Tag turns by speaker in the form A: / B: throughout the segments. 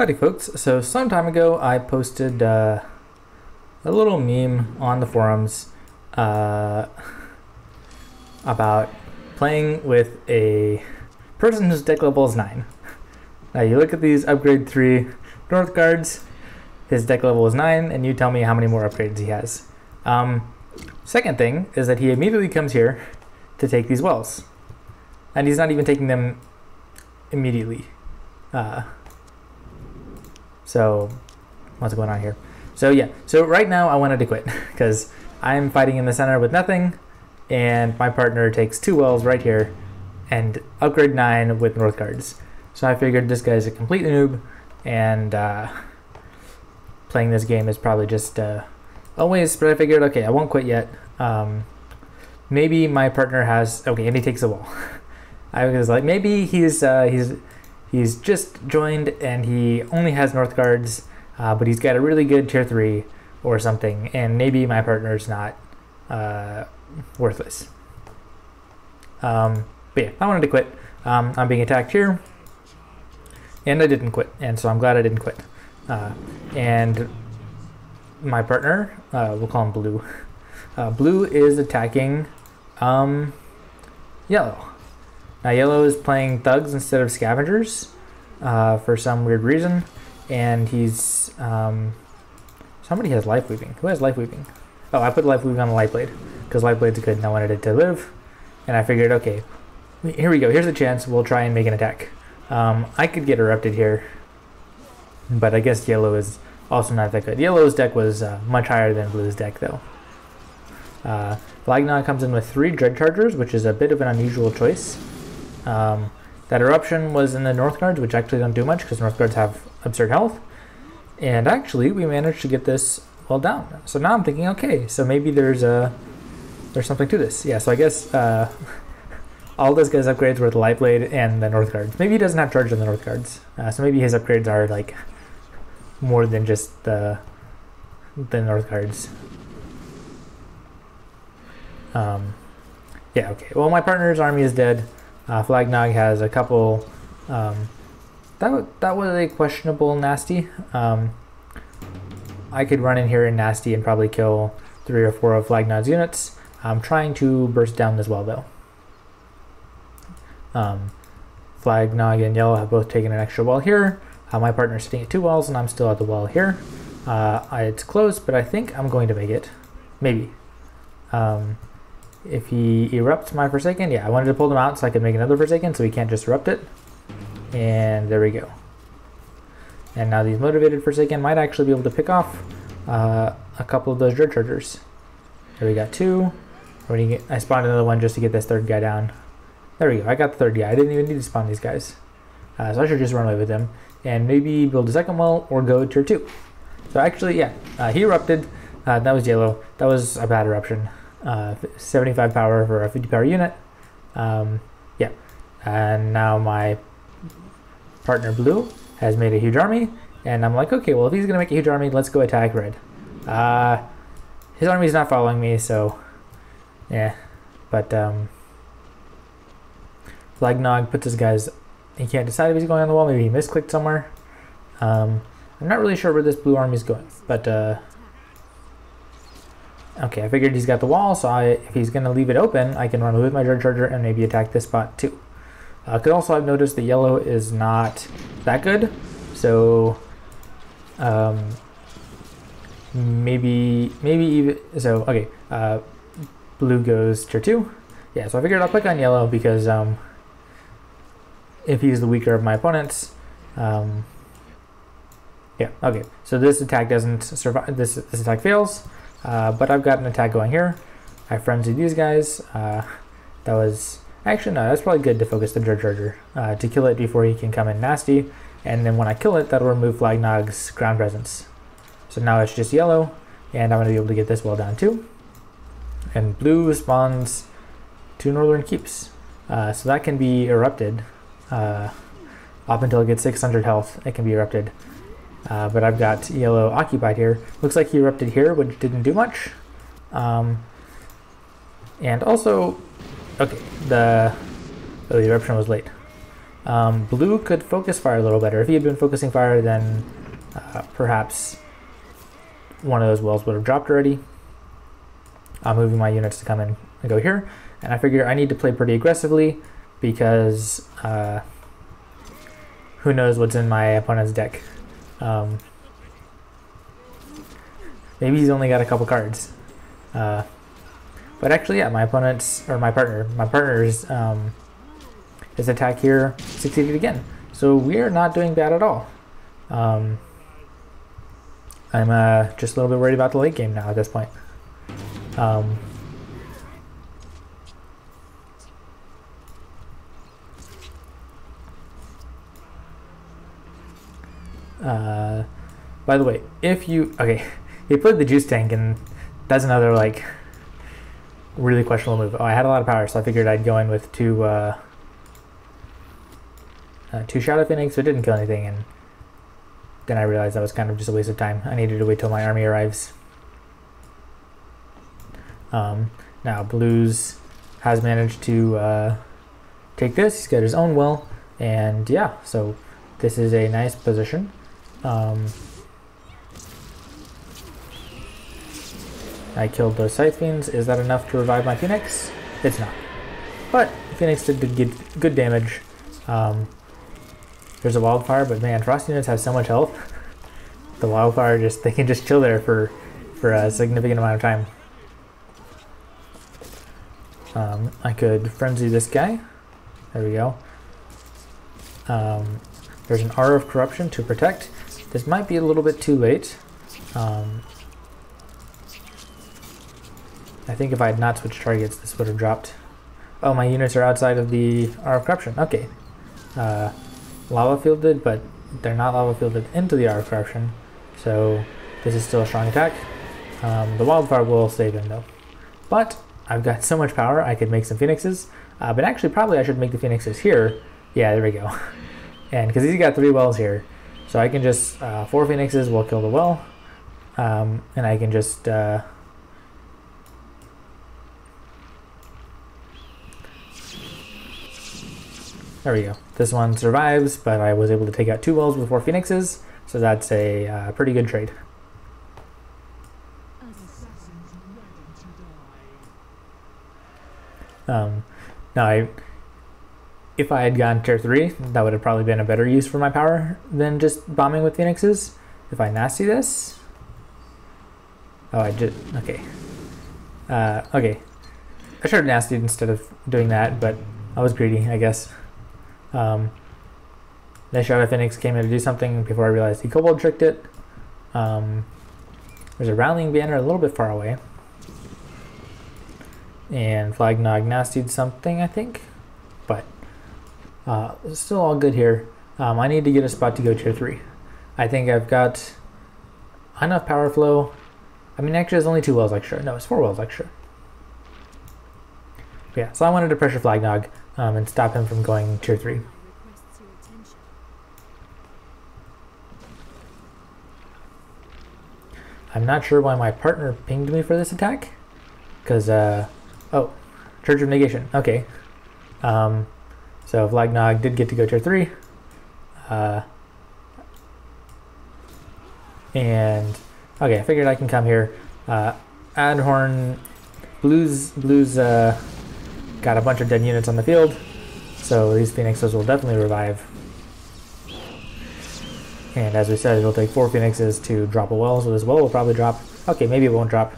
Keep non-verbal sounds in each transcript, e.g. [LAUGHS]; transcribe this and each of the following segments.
A: Howdy folks, so some time ago I posted uh, a little meme on the forums uh, about playing with a person whose deck level is 9. Now you look at these upgrade 3 Northguards, his deck level is 9, and you tell me how many more upgrades he has. Um, second thing is that he immediately comes here to take these wells. And he's not even taking them immediately. Uh, so, what's going on here? So yeah, so right now I wanted to quit [LAUGHS] because I'm fighting in the center with nothing, and my partner takes two wells right here, and upgrade nine with Northguards. So I figured this guy's a complete noob, and uh, playing this game is probably just uh, a waste. But I figured, okay, I won't quit yet. Um, maybe my partner has okay, and he takes a wall. [LAUGHS] I was like, maybe he's uh, he's he's just joined and he only has Northguards, uh, but he's got a really good tier three or something, and maybe my partner's not uh, worthless. Um, but yeah, I wanted to quit. Um, I'm being attacked here, and I didn't quit, and so I'm glad I didn't quit. Uh, and my partner, uh, we'll call him Blue. [LAUGHS] Uh, Blue is attacking um, Yellow. Now Yellow is playing Thugs instead of Scavengers uh, for some weird reason, and he's um, somebody has Life Weaving. Who has Life Weaving? Oh, I put Life Weaving on the Light Blade because Light Blade's good, and I wanted it to live. And I figured, okay, here we go. Here's a chance. We'll try and make an attack. Um, I could get erupted here, but I guess Yellow is also not that good. Yellow's deck was uh, much higher than Blue's deck, though. Uh, comes in with three Dread Chargers, which is a bit of an unusual choice. Um, that eruption was in the Northguards, which actually don't do much because Northguards have absurd health. And actually, we managed to get this well down. So now I'm thinking, okay, so maybe there's a there's something to this. Yeah, so I guess uh, [LAUGHS] all this guy's upgrades were the Light Blade and the Northguards. Maybe he doesn't have charge on the Northguards, uh, so maybe his upgrades are like [LAUGHS] more than just the the Northguards. Um, yeah, okay. Well, my partner's army is dead. Uh, Flagnog has a couple. Um, that that was a questionable nasty. Um, I could run in here in nasty and probably kill three or four of Flagnog's units. I'm trying to burst down as well though. Um, Flagnog and Yellow have both taken an extra wall here. Uh, my partner's sitting at two walls and I'm still at the wall here. Uh, it's close, but I think I'm going to make it. Maybe. Um, if he erupts my Forsaken, yeah, I wanted to pull them out so I could make another Forsaken so he can't just erupt it. And there we go. And now these motivated Forsaken might actually be able to pick off uh, a couple of those Dread Chargers. There we got two. Get, I spawned another one just to get this third guy down. There we go, I got the third guy. I didn't even need to spawn these guys. Uh, so I should just run away with them. And maybe build a second well or go tier 2. So actually, yeah, uh, he erupted. Uh, that was yellow. That was a bad eruption uh, 75 power for a 50 power unit. Um, yeah, and now my partner blue has made a huge army, and I'm like, okay, well if he's gonna make a huge army, let's go attack red. Uh, his army's not following me, so yeah, but um, Flagnog puts his guys. He can't decide if he's going on the wall. Maybe he misclicked somewhere. Um, I'm not really sure where this blue army is going, but uh, Okay, I figured he's got the wall, so I, if he's going to leave it open, I can run with my Dread Charger and maybe attack this spot too. Uh, could also have noticed the yellow is not that good, so um, maybe maybe even so. Okay, uh, blue goes tier two. Yeah, so I figured I'll click on yellow because um, if he's the weaker of my opponents, um, yeah. Okay, so this attack doesn't survive. This this attack fails. Uh, but I've got an attack going here. I frenzied these guys. Uh, that was actually no, that's probably good to focus the Dread Charger uh, to kill it before he can come in nasty. And then when I kill it, that'll remove Flagnog's ground presence. So now it's just yellow, and I'm going to be able to get this well down too. And blue spawns two northern keeps. Uh, so that can be erupted. Uh, up until it gets 600 health, it can be erupted. Uh, but I've got yellow occupied here. Looks like he erupted here, which didn't do much. Um, and also, okay, the, oh, the eruption was late. Um, blue could focus fire a little better. If he had been focusing fire, then uh, perhaps one of those wells would have dropped already. I'm moving my units to come in and go here. And I figure I need to play pretty aggressively because uh, who knows what's in my opponent's deck. Um, maybe he's only got a couple cards. Uh, but actually, yeah, my opponent's, or my partner, my partner's um, his attack here succeeded again. So we're not doing bad at all. Um, I'm uh, just a little bit worried about the late game now at this point. Um, uh, by the way, if you okay, [LAUGHS] he put the juice tank, and that's another like really questionable move. Oh, I had a lot of power, so I figured I'd go in with two uh, uh, two Shadow Phoenix, so it didn't kill anything, and then I realized that was kind of just a waste of time. I needed to wait till my army arrives. Um, now, Blues has managed to uh, take this. He's got his own well, and yeah, so this is a nice position. Um, I killed those Scythe Fiends. Is that enough to revive my Phoenix? It's not. But Phoenix did good, good damage. Um, there's a wildfire, but man, frost units have so much health. [LAUGHS] The wildfire just they can just chill there for for a significant amount of time. Um, I could frenzy this guy. There we go. Um, there's an Aura of Corruption to protect. This might be a little bit too late. Um, I think if I had not switched targets, this would have dropped. Oh, my units are outside of the Aura of Corruption. Okay. Uh, lava fielded, but they're not lava fielded into the Aura of Corruption. So this is still a strong attack. Um, the Wildfire will save him though. But I've got [LAUGHS] so much power, I could make some Phoenixes. Uh, but actually, probably I should make the Phoenixes here. Yeah, there we go. [LAUGHS] and because he's got three wells here. So I can just, uh, four Phoenixes will kill the well. Um, and I can just, uh, There we go. This one survives, but I was able to take out two wells with four phoenixes, so that's a uh, pretty good trade. Um, now, I, if I had gone tier 3, that would have probably been a better use for my power than just bombing with phoenixes. If I nasty this... Oh, I did... Okay. Uh, okay. I should have nastied instead of doing that, but I was greedy, I guess. Um, then Shadow Phoenix came in to do something before I realized he Kobold tricked it. Um, there's a Rallying Banner a little bit far away. And Flagnog nastied something, I think. But uh, still all good here. Um, I need to get a spot to go tier 3. I think I've got enough power flow. I mean, actually, there's only two wells extra. No, it's four wells extra. Yeah, so I wanted to pressure Flagnog um, and stop him from going tier 3. I'm not sure why my partner pinged me for this attack. Because, uh, oh, Church of Negation. Okay. Um, so Flagnog did get to go tier 3. Uh, and, okay, I figured I can come here. Uh, Adhorn, Blues, Blues, uh, got a bunch of dead units on the field, so these Phoenixes will definitely revive. And as we said, it'll take four Phoenixes to drop a well, so this well will probably drop. Okay, maybe it won't drop.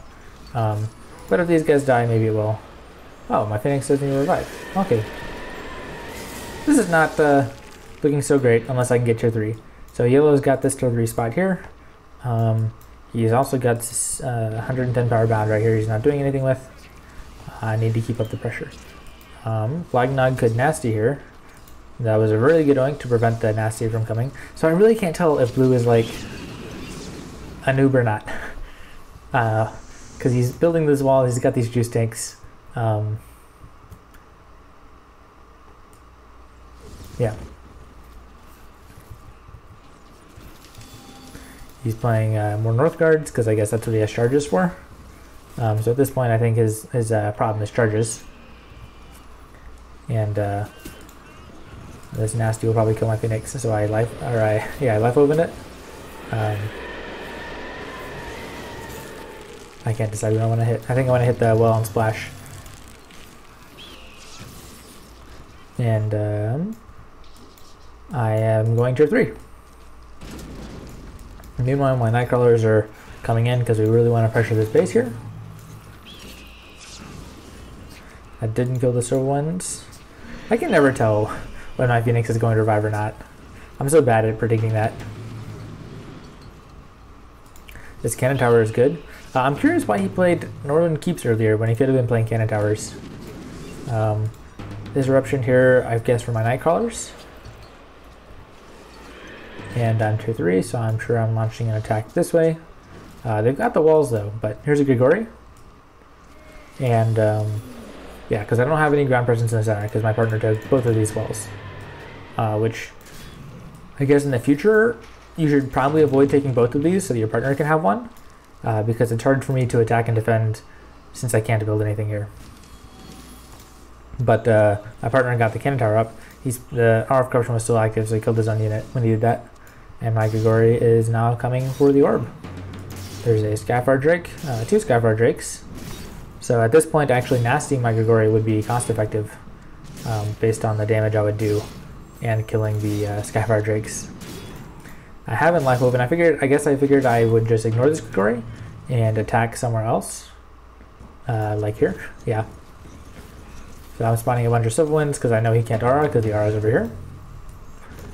A: Um, but if these guys die, maybe it will. Oh, my Phoenix doesn't even revive. Okay. This is not uh, looking so great unless I can get tier 3. So yellow's got this tier 3 spot here. Um, he's also got this, uh, 110 power bound right here he's not doing anything with. I need to keep up the pressure. Um, Flagnog could nasty here. That was a really good oink to prevent the nasty from coming. So I really can't tell if blue is like a noob or not. Because [LAUGHS] uh, he's building this wall, he's got these juice tanks. Um, yeah. He's playing uh, more Northguards because I guess that's what he has charges for. Um, so at this point, I think his his uh, problem is charges and uh, This nasty will probably kill my phoenix, so I life or I [LAUGHS] yeah I life open it. Um, I can't decide what I want to hit. I think I want to hit the well and splash. And um, I am going tier three. Meanwhile, my nightcrawlers are coming in because we really want to pressure this base here. I didn't kill the silver ones. I can never tell when my Phoenix is going to revive or not. I'm so bad at predicting that. This cannon tower is good. Uh, I'm curious why he played Northern Keeps earlier when he could have been playing cannon towers. Um, this eruption here, I guess, for my nightcrawlers. And I'm tier 3, so I'm sure I'm launching an attack this way. Uh, they've got the walls though, but here's a Grigori. And um, yeah, because I don't have any ground presence in the center because my partner took both of these walls. Uh, which I guess in the future you should probably avoid taking both of these so that your partner can have one. Uh, because it's hard for me to attack and defend since I can't build anything here. But uh, my partner got the cannon tower up. He's the Aura of Corruption was still active, so he killed his own unit when he did that. And my Grigori is now coming for the orb. There's a Skyfire Drake, uh, two Skyfire Drakes. So at this point, actually nastying my Grigori would be cost effective um, based on the damage I would do and killing the uh, Drakes. I haven't life open. I figured, I guess I figured I would just ignore this Grigori and attack somewhere else. Uh, like here, yeah. So I'm spawning a bunch of Silver Winds because I know he can't aura because the aura is over here.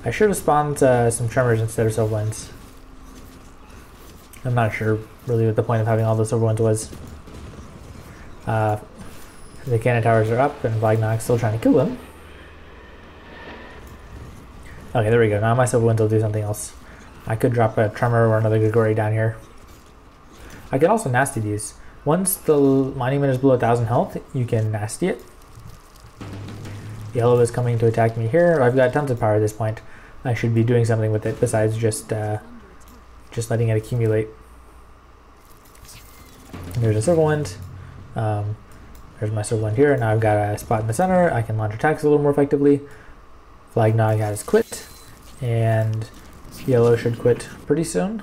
A: I should have spawned uh, some Tremors instead of Silver. I'm not sure really what the point of having all those Silver was. Uh, the cannon towers are up and Flagnog's still trying to kill them. Okay, there we go. Now my Silver will do something else. I could drop a Tremor or another Grigori down here. I can also nasty these. Once the monument is below 1000 health, you can nasty it. Yellow is coming to attack me here. I've got tons of power at this point. I should be doing something with it besides just uh, just letting it accumulate. There's a silver. Um, there's my silver wind here. Now I've got a spot in the center. I can launch attacks a little more effectively. Flagnog has quit. And yellow should quit pretty soon.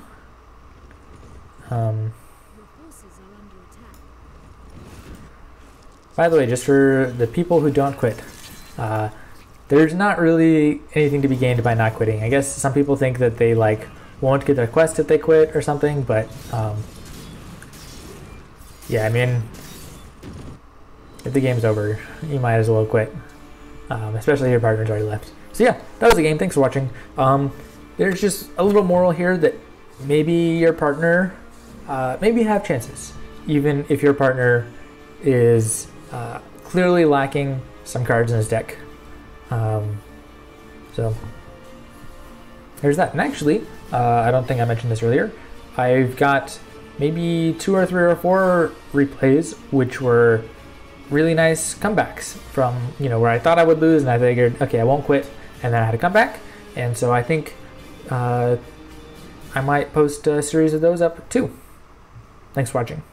A: Um, by the way, just for the people who don't quit, uh, there's not really anything to be gained by not quitting. I guess some people think that they like won't get their quest if they quit or something, but um, yeah, I mean, if the game's over, you might as well quit, um, especially if your partner's already left. So yeah, that was the game. Thanks for watching. Um, there's just a little moral here that maybe your partner, uh, maybe have chances, even if your partner is uh, clearly lacking some cards in his deck. Um, so there's that. And actually, uh, I don't think I mentioned this earlier. I've got maybe two or three or four replays which were really nice comebacks from you know where I thought I would lose and I figured okay I won't quit and then I had a comeback and so I think uh, I might post a series of those up too. Thanks for watching.